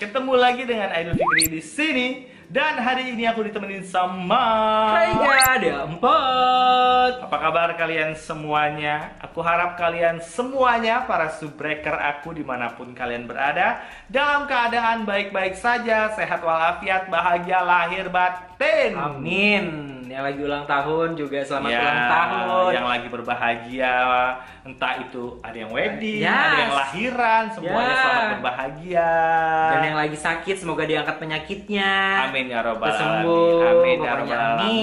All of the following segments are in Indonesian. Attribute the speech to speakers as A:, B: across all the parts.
A: ketemu lagi dengan Idol Fikri di sini dan hari ini aku ditemenin sama
B: Raiga ada empat.
A: Apa kabar kalian semuanya? Aku harap kalian semuanya para subbreaker aku di mana pun kalian berada dalam keadaan baik-baik saja, sehat walafiat, bahagia lahir batin.
B: Amin. Yang lagi ulang tahun juga selamat
A: Ya,
B: ulang tahun.
A: Yang lagi berbahagia, entah itu ada yang wedding,
B: Yes.
A: ada yang lahiran, semuanya
B: Ya.
A: selamat berbahagia.
B: Dan yang lagi sakit semoga diangkat penyakitnya.
A: Amin ya robbal alamin. Amin ya robbal
B: Amin.
A: alamin.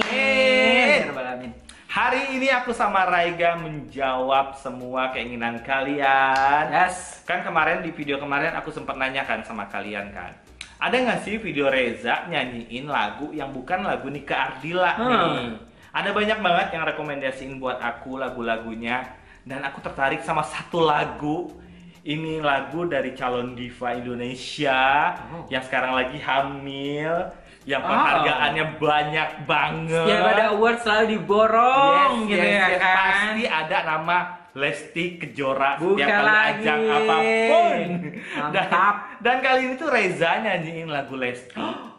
B: Ya alamin.
A: Hari ini aku sama Raiga menjawab semua keinginan kalian.
B: Yes.
A: Kan kemarin di video kemarin aku sempat nanyakan sama kalian kan. Ada nggak sih video Reza nyanyiin lagu yang bukan lagu Nika Ardila
B: Hmm.
A: nih? Ada banyak banget yang rekomendasiin buat aku lagu-lagunya dan aku tertarik sama satu lagu. Ini lagu dari calon diva Indonesia
B: Oh.
A: yang sekarang lagi hamil, yang
B: Oh.
A: penghargaannya banyak banget.
B: Setiap ada award selalu diborong
A: Yes,
B: gitu
A: yes,
B: ya
A: yes.
B: kan.
A: Pasti ada nama Lesti Kejora
B: Bukan
A: setiap kali
B: lagi.
A: ajang apa pun. Dan,
B: Mantap.
A: dan kali ini tuh Reza nyanyiin lagu Lesti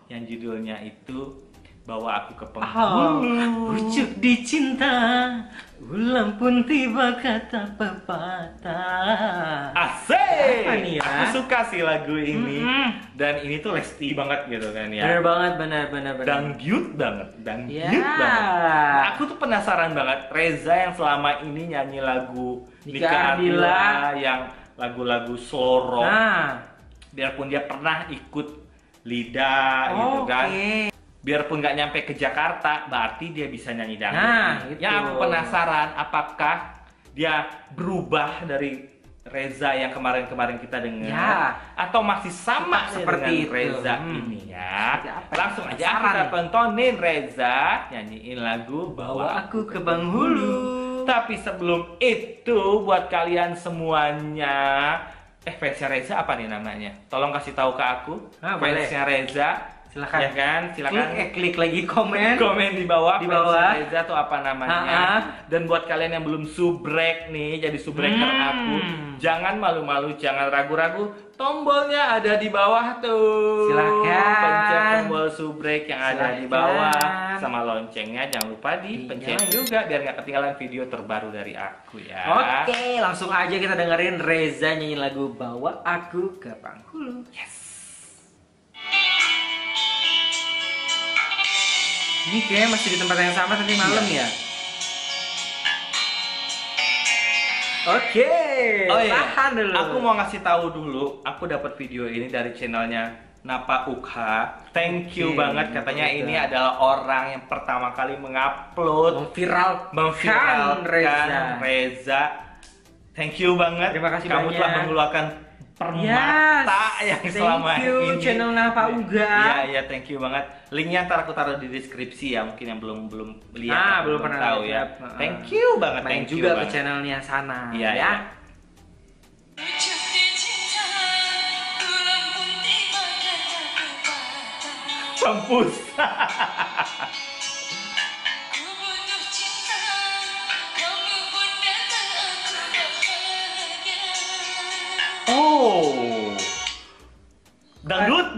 A: yang judulnya itu Bawa Aku ke
B: Oh,
A: Penghulu.
B: Ucuk dicinta, ulang pun tiba kata pepatah.
A: Asik.
B: Apa nih ya?
A: Aku suka sih lagu ini.
B: Mm-mm.
A: Dan ini tuh Lesti banget gitu kan ya.
B: Bener banget, bener, bener, bener.
A: Dangdut banget, dangdut
B: Ya.
A: banget. Nah, aku tuh penasaran banget Reza yang selama ini nyanyi lagu
B: Nika
A: Ardila. yang lagu-lagu slow rock.
B: Nah,
A: biarpun dia pernah ikut Lida gitu
B: oke.
A: kan biarpun nggak nyampe ke Jakarta berarti dia bisa nyanyi dangdut
B: Nah, itu.
A: yang aku penasaran apakah dia berubah dari Reza yang kemarin-kemarin kita dengar
B: Ya.
A: atau masih sama
B: Seperti
A: seperti. Reza
B: Hmm.
A: ini ya
B: apa?
A: langsung aja
B: Penasaran
A: kita
B: nih.
A: tontonin Reza nyanyiin lagu
B: Bawa aku ke Banghulu.
A: tapi sebelum itu buat kalian semuanya eh fansnya Reza apa nih namanya? Tolong kasih tahu ke aku.
B: Ah, boleh.
A: fansnya Reza.
B: Silakan.
A: Ya kan? Silakan
B: Klik, eh, klik lagi komen.
A: komen di bawah
B: Di bawah.
A: Reza tuh apa namanya.
B: Ah, ah.
A: Dan buat kalian yang belum subrek nih jadi subreker
B: Hmm.
A: aku, jangan malu-malu, jangan ragu-ragu. Tombolnya ada di bawah tuh.
B: Silakan.
A: Pencet tombol subrek yang ada di
B: Silakan.
A: bawah sama loncengnya jangan lupa dipencet
B: Dinyalain.
A: juga biar nggak ketinggalan video terbaru dari aku ya.
B: Oke, langsung aja kita dengerin Reza nyanyi lagu Bawa Aku ke Banghulu.
A: Yes.
B: Ini kayaknya masih di tempat yang sama tadi malam
A: Iya.
B: ya. Oke,
A: Oh iya,
B: tahan dulu.
A: aku mau ngasih tahu dulu, aku dapat video ini dari channelnya Napa Ukha. Thank you
B: Oke,
A: banget katanya
B: Napa
A: ini adalah orang yang pertama kali mengupload
B: memviral
A: memviralkan
B: Reza.
A: Reza. Thank you banget.
B: Terima kasih
A: Kamu
B: banyak.
A: telah mengeluarkan permata yang
B: thank
A: selama
B: you,
A: ini.
B: channel Napa Uga.
A: Iya, iya, thank you banget. Linknya ntar aku taruh di deskripsi ya, mungkin yang belum belum lihat,
B: Ah, belum pernah
A: tahu ya.
B: lihat.
A: Thank you banget,
B: Main
A: thank you
B: juga ke
A: banget.
B: channelnya sana.
A: Iya,
B: ya.
A: iya.
C: Kata pepatah.
A: Campus.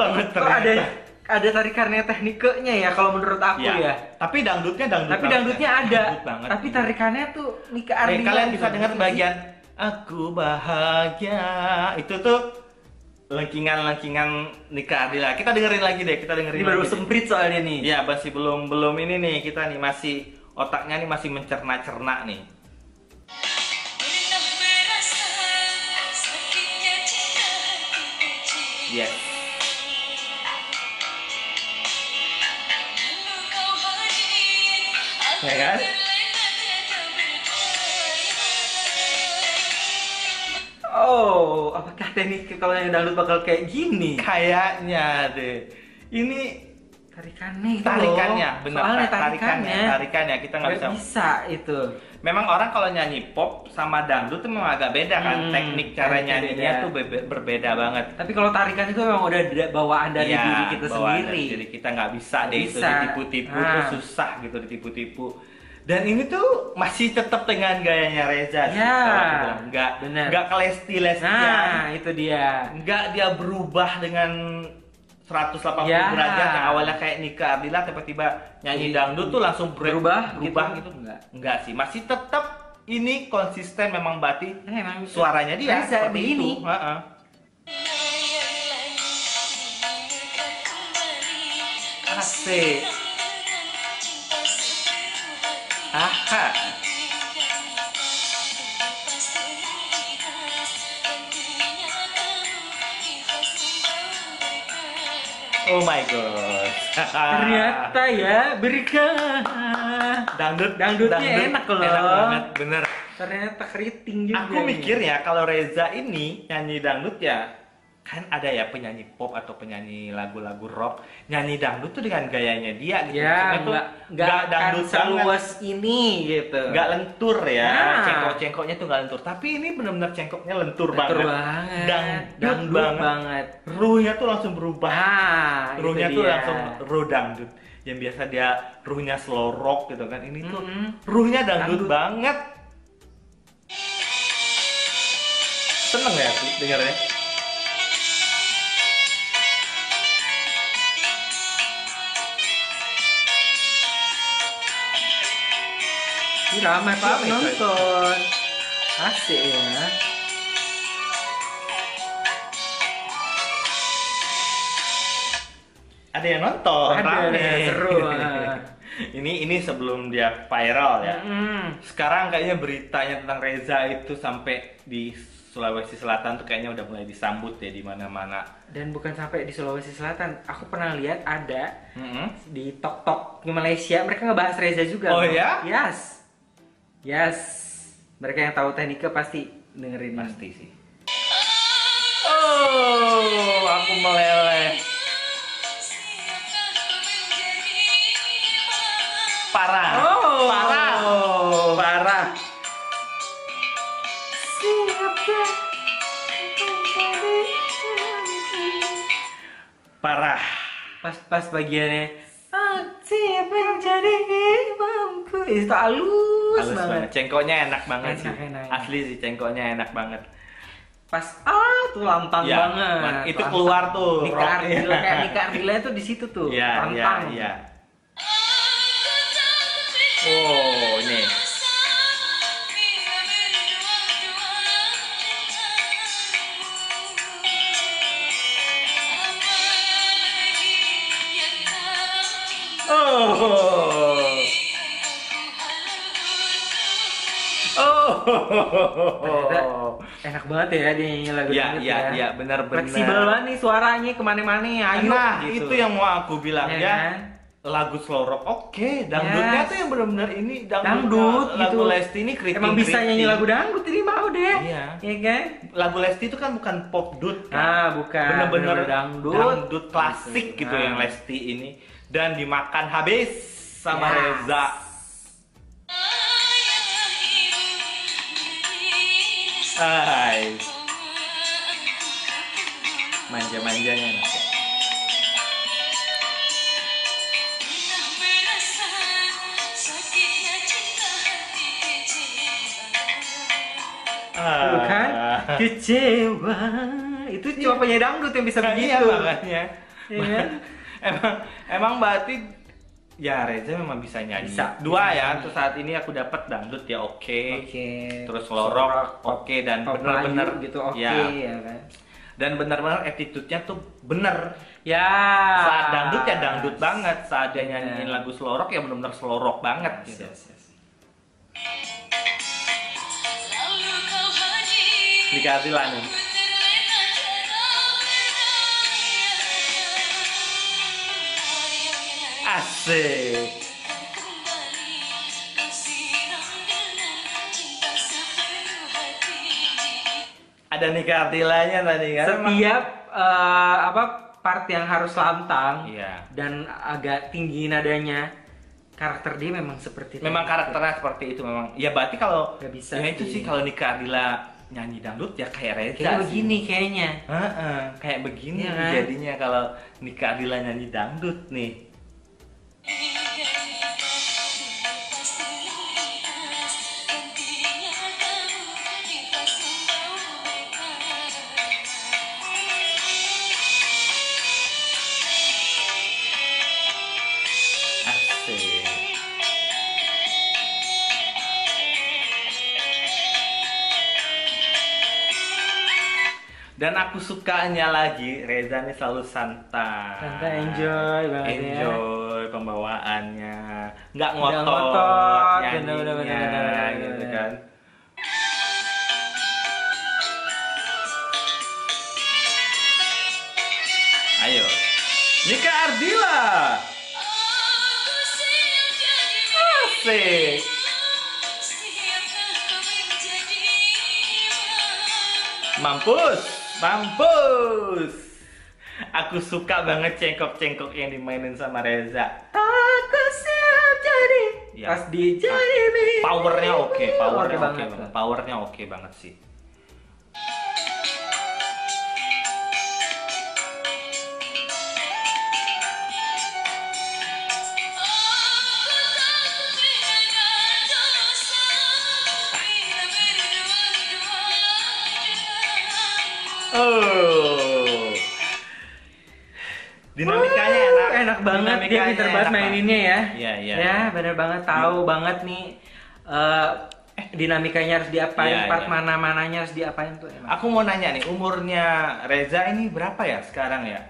A: Banget
B: Kok ada
A: ternyata.
B: ada tarikannya teknikenya ya kalau menurut aku
A: Iya.
B: ya.
A: Tapi dangdutnya dangdut.
B: Tapi
A: banget
B: dangdutnya
A: ya.
B: ada.
A: Dangdut banget.
B: Tapi tarikannya tuh Nika
A: Nih,
B: Ardila.
A: kalian bisa dengar bagian aku bahagia. Itu tuh lengkingan-lengkingan Nika Ardila. Kita dengerin lagi deh, kita dengerin
B: Ini baru semprit soalnya nih.
A: Ya, masih belum belum ini nih kita nih masih otaknya nih masih mencerna-cerna nih. Ya kan?
B: Oh, apakah teknik kalau yang dangdut bakal kayak gini?
A: Kayaknya deh. Ini
B: Tarikannya itu
A: tarikannya,
B: loh.
A: benar
B: Soalnya
A: tarikannya,
B: tarikannya.
A: tarikannya kita nggak bisa.
B: bisa itu.
A: Memang orang kalau nyanyi pop sama dangdut tuh memang agak beda kan,
B: Hmm,
A: teknik cara nyanyinya
B: beda.
A: tuh berbeda banget.
B: Tapi kalau tarikan itu memang udah da- bawaan dari
A: Iya,
B: diri kita
A: bawaan
B: sendiri.
A: dari diri kita nggak bisa
B: Nggak
A: deh itu
B: bisa.
A: ditipu-tipu
B: Ah.
A: tuh susah gitu ditipu-tipu. Dan ini tuh masih tetap dengan gayanya Reza sih.
B: Ya,
A: kalau aku bilang. Nggak,
B: bener.
A: nggak ke lesti-lestian.
B: Nah, itu dia.
A: Nggak dia berubah dengan 180
B: Ya.
A: derajat yang awalnya kayak Nika Ardila tiba-tiba nyanyi dangdut tuh langsung ber-
B: Berubah
A: berubah
B: gitu?
A: gitu.
B: Enggak.
A: Enggak sih, masih tetap ini konsisten memang berarti
B: Eh, emang
A: suaranya dia
B: Reza
A: seperti
B: begini.
A: itu. Heeh. Asik. Aha. Oh my god.
B: Ternyata ya berkah.
A: dangdut
B: Dangdutnya enak loh.
A: Enak banget, bener.
B: Ternyata keriting juga.
A: Aku mikir ya kalau Reza ini nyanyi dangdut ya kan ada ya penyanyi pop atau penyanyi lagu-lagu rock nyanyi dangdut tuh dengan gayanya dia gitu.
B: Ya,
A: tuh
B: nggak
A: dangdut
B: seluas ini gitu.
A: nggak lentur ya
B: Nah.
A: cengkok-cengkoknya tuh nggak lentur tapi ini benar-benar cengkoknya lentur,
B: Lentur
A: banget
B: banget.
A: dangdut
B: Dangdut
A: banget.
B: banget.
A: ruhnya tuh langsung berubah
B: Nah,
A: ruhnya tuh
B: dia.
A: langsung ruh dangdut yang biasa dia ruhnya slow rock gitu kan ini tuh
B: Mm-mm.
A: ruhnya dangdut,
B: Dangdut.
A: banget seneng ya aku dengarnya
B: Ini ramai
A: coy.
B: nonton. Asik ya.
A: ada yang nonton
B: Ada,
A: rame.
B: seru, ah.
A: ini ini sebelum dia viral ya
B: Mm-mm.
A: sekarang kayaknya beritanya tentang Reza itu sampai di Sulawesi Selatan tuh kayaknya udah mulai disambut ya di mana-mana.
B: Dan bukan sampai di Sulawesi Selatan. Aku pernah lihat ada
A: Mm-mm.
B: di Tok Tok di Malaysia mereka ngebahas Reza juga.
A: Oh,
B: loh.
A: ya?
B: Yes. Yes. Mereka yang tahu teknika pasti dengerin.
A: Pasti sih. Oh, aku meleleh. Parah.
B: Oh.
A: Parah. Parah. Parah.
B: Pas pas bagiannya "Ah, siapa yang jadi imamku itu halus,
A: Halus
B: banget.
A: banget. Cengkoknya enak banget
B: Enak,
A: sih.
B: enak, enak.
A: Asli sih cengkoknya enak banget.
B: Pas ah tuh lantang
A: Ya,
B: banget.
A: itu
B: Lantang.
A: keluar tuh,
B: Nika
A: rock.
B: Ardila kayak Nika Ardila itu di situ tuh.
A: Iya, iya, iya.
B: Ternyata
A: Oh.
B: enak banget ya dia nyanyi lagu
A: Iya, iya,
B: ya.
A: iya, benar-benar.
B: Fleksibel banget nih suaranya ke mana-mana ayo
A: nah,
B: gitu.
A: itu yang mau aku bilang
B: Ya
A: ya.
B: kan?
A: Lagu slow rock oke, dangdutnya
B: Yes.
A: tuh yang benar-benar ini dangdut,
B: dangdut
A: lagu
B: gitu.
A: Lesti ini keriting
B: Emang bisa nyanyi lagu dangdut ini mau deh.
A: Iya.
B: Iya kan?
A: Lagu Lesti itu kan bukan pop dut kan?
B: Ah, bukan.
A: bener-bener
B: Bener-bener dangdut.
A: dangdut klasik gitu
B: Ah.
A: yang Lesti ini dan dimakan habis sama
B: Yes.
A: Reza Hai manja-manjanya enak ya.
B: Tuh kan?
A: Ah.
B: Kecewa. Itu cuma penyanyi dangdut yang bisa
A: Iya,
B: begitu.
A: makanya
B: Iya kan?
A: emang emang berarti ya Reza memang bisa nyanyi
B: Bisa,
A: dua
B: bisa
A: ya
B: nyanyi.
A: untuk saat ini aku dapat dangdut ya oke
B: Oke.
A: terus lorok oke dan
B: Pop
A: bener-bener
B: Melayu gitu oke
A: ya,
B: ya kan.
A: dan benar-benar attitude-nya tuh bener
B: Ya.
A: saat dangdut ya dangdut banget saat dia
B: Bener.
A: nyanyiin lagu slow rock ya benar-benar slow rock banget gitu
B: Yes, yes.
A: dikasih lah nih asik ada nikah artilanya tadi kan
B: Setiap eh, apa part yang harus lantang
A: Iya.
B: dan agak tinggi nadanya karakter dia memang seperti itu.
A: memang karakternya seperti itu memang ya berarti kalau
B: Gak bisa
A: ya itu
B: sih.
A: kalau nikah Ardila nyanyi dangdut ya kayak Reza
B: kayak
A: sih.
B: begini kayaknya.
A: Heeh, kayak begini
B: Iya kan?
A: jadinya kalau nikah Ardila nyanyi dangdut nih dan aku sukanya lagi Reza nih selalu santai.
B: Santai enjoy banget ya.
A: enjoy. ya Pembawaannya. Nggak ngotot,
B: ngotot, bener, bener, bener, bener, bener,
A: gitu kan. Ayo. Nika Ardila. Asik. Mampus, mampus. Aku suka banget cengkok-cengkok yang dimainin sama Reza.
B: Aku siap jadi.
A: Ya.
B: Pas di jadi.
A: Powernya oke, powernya
B: Oke
A: oke
B: banget.
A: banget. Powernya oke banget sih. Oh. Dinamikanya
B: Uh,
A: enak.
B: enak banget dia
A: Dinamikanya
B: pinter banget
A: enak
B: maininnya ya.
A: Iya, iya.
B: Ya, bener banget tahu banget nih eh dinamikanya harus diapain,
A: Iya,
B: part
A: iya.
B: mana-mananya harus diapain tuh emang.
A: Aku mau nanya nih, umurnya Reza ini berapa ya sekarang ya?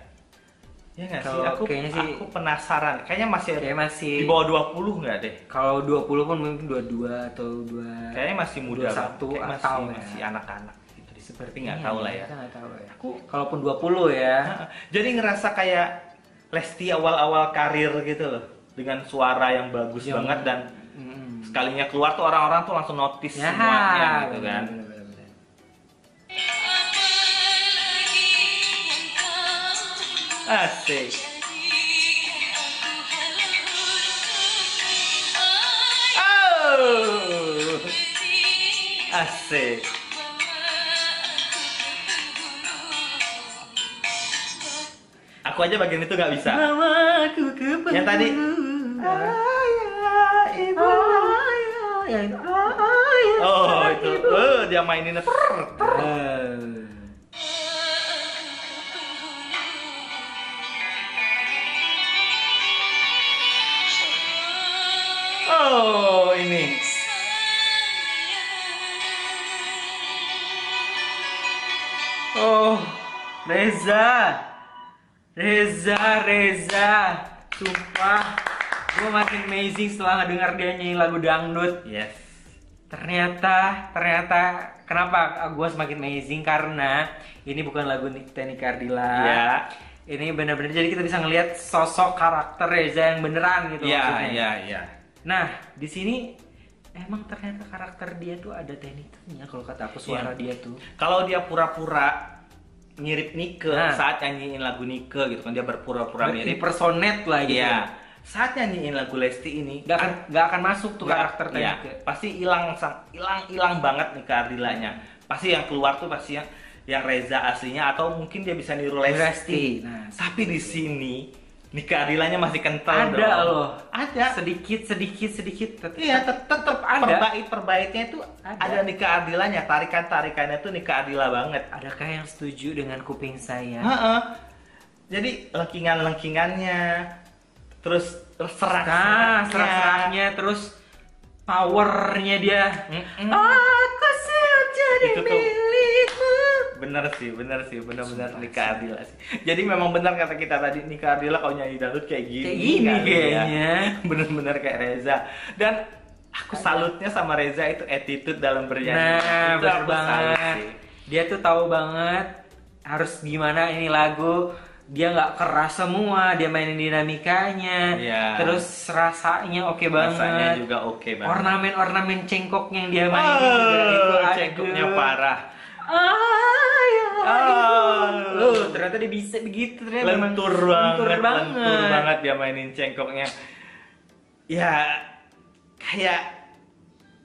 A: Ya nggak sih?
B: Kalau
A: Aku,
B: kayaknya sih-
A: aku penasaran. Kayaknya masih
B: Kayak masih
A: di bawah 20 nggak deh?
B: kalau 20 pun mungkin 22 atau 2
A: Kayaknya masih muda
B: 21
A: banget. Kayak
B: atau
A: masih,
B: ya.
A: masih anak-anak. Seperti nggak
B: Iya,
A: tahu lah ya.
B: Kita nggak tahu ya.
A: Aku
B: Kalaupun 20 ya.
A: Jadi ngerasa kayak Lesti awal-awal karir gitu loh. Dengan suara yang bagus
B: Yang-
A: banget dan
B: Mm.
A: sekalinya keluar tuh orang-orang tuh langsung notice
B: Ya,
A: semuanya gitu
B: bener,
A: kan.
B: bener, bener,
A: Asik. Oh. Asik. Aku aja bagian itu nggak bisa.
B: Bawaku ke
A: Yang tadi.
B: Ayah, ibu. Ayah, itu. Ayah,
A: Oh itu,
B: ibu.
A: eh dia maininnya. ter- ter-. Oh ini.
B: Oh, Reza. Reza, Reza. Sumpah, gue makin amazing setelah dengar dia nyanyi lagu dangdut.
A: Yes.
B: Ternyata, ternyata kenapa gue semakin amazing karena ini bukan lagu Teni Cardila.
A: Iya.
B: Ini benar-benar jadi kita bisa ngelihat sosok karakter Reza yang beneran gitu
A: Iya,
B: maksudnya.
A: iya, iya.
B: Nah, di sini emang ternyata karakter dia tuh ada tekniknya kalau kata aku suara
A: Iya.
B: dia tuh.
A: Kalau dia pura-pura mirip Nike
B: Nah.
A: saat nyanyiin lagu Nike gitu kan dia berpura-pura mirip.
B: Impersonate lah gitu.
A: Iya. Saat nyanyiin lagu Lesti ini
B: Gak akan gak akan masuk tuh
A: nggak-
B: karakter
A: iya,
B: tekniknya.
A: pasti hilang sang- hilang hilang banget nih keadilannya. Pasti yang keluar tuh pasti yang yang Reza aslinya atau mungkin dia bisa niru Lesti.
B: Lesti. Nah,
A: Tapi di sini nih keadilannya masih kental
B: ada
A: dong.
B: loh.
A: Ada.
B: Sedikit sedikit sedikit tetap
A: Iya, tetap tetap
B: ada.
A: perbait perbaitnya itu
B: Ada.
A: ada, nih keadilannya, tarikan tarikannya tuh nih keadilan banget.
B: Adakah yang setuju dengan kuping saya?
A: Heeh. Jadi lengkingan-lengkingannya, terus serak
B: Nah, serak-seraknya terus powernya dia. Aku siap jadi
A: Itu tuh. Bener sih, bener sih, bener-bener Nika Ardila sih. Jadi memang benar kata kita tadi Nika Ardila kalau nyanyi dangdut kayak gini.
B: Kayak gini
A: ya.
B: kayaknya.
A: Bener-bener kayak Reza. Dan aku salutnya sama Reza itu attitude dalam bernyanyi.
B: Nah,
A: Itu
B: bener banget.
A: sih.
B: Dia tuh tahu banget harus gimana ini lagu. Dia nggak keras semua, dia mainin dinamikanya.
A: Iya.
B: Terus rasanya oke banget.
A: Rasanya juga oke banget.
B: Ornamen-ornamen cengkok yang dia mainin juga itu
A: Oh,
B: aduh.
A: cengkoknya parah. Ah.
B: Oh, ternyata dia bisa begitu ternyata.
A: lentur banget,
B: Lentur banget.
A: lentur banget dia mainin cengkoknya. Ya kayak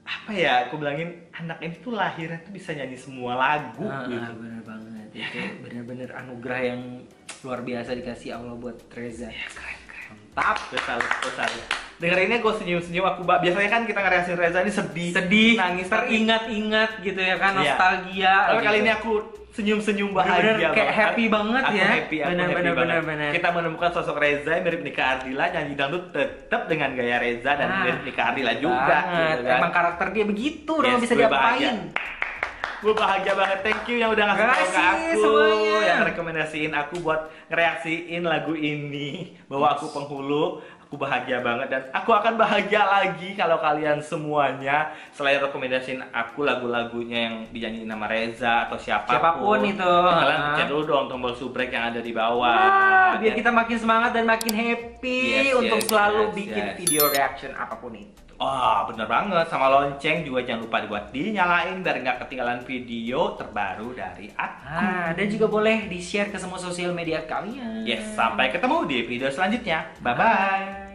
A: apa ya? Aku bilangin anak ini tuh lahirnya tuh bisa nyanyi semua lagu
B: Ah,
A: gitu.
B: ah, bener banget. Itu bener-bener anugerah yang luar biasa dikasih Allah buat Reza.
A: Ya, keren keren.
B: Mantap.
A: Gue salut, gue salut. Dengerinnya gue senyum-senyum aku ba- biasanya kan kita ngereasin Reza ini sedih,
B: Sedih,
A: nangis
B: teringat-ingat gitu ya kan,
A: Iya.
B: nostalgia.
A: Tapi kali
B: gitu.
A: ini aku senyum-senyum bahagia
B: kayak
A: banget.
B: happy banget
A: aku
B: ya.
A: happy, aku
B: Bener,
A: happy
B: bener,
A: banget.
B: bener, bener.
A: Kita menemukan sosok Reza yang mirip Nika Ardila nyanyi dangdut tetap dengan gaya Reza dan
B: Ah,
A: mirip Nika Ardila juga gitu kan.
B: Emang karakter dia begitu,
A: Yes,
B: nggak bisa diapain.
A: Gue bahagia banget. Thank you yang udah ngasih tahu ke aku.
B: semuanya.
A: Yang rekomendasiin aku buat ngereaksiin lagu ini. Bahwa aku penghulu. Aku bahagia banget dan aku akan bahagia lagi kalau kalian semuanya selain rekomendasiin aku lagu-lagunya yang dinyanyiin nama Reza atau siapa
B: pun. Siapa pun itu.
A: Ya, kalian pencet dulu dong tombol subrek yang ada di bawah.
B: Wah, biar kita makin semangat dan makin happy
A: Yes,
B: untuk
A: yes,
B: selalu
A: yes,
B: bikin
A: yes.
B: video reaction apa pun itu.
A: Wah, bener banget. Sama lonceng juga jangan lupa dibuat dinyalain biar nggak ketinggalan video terbaru dari aku.
B: Ah, dan juga boleh di-share ke semua sosial media kalian.
A: Yes, sampai ketemu di video selanjutnya. Bye-bye.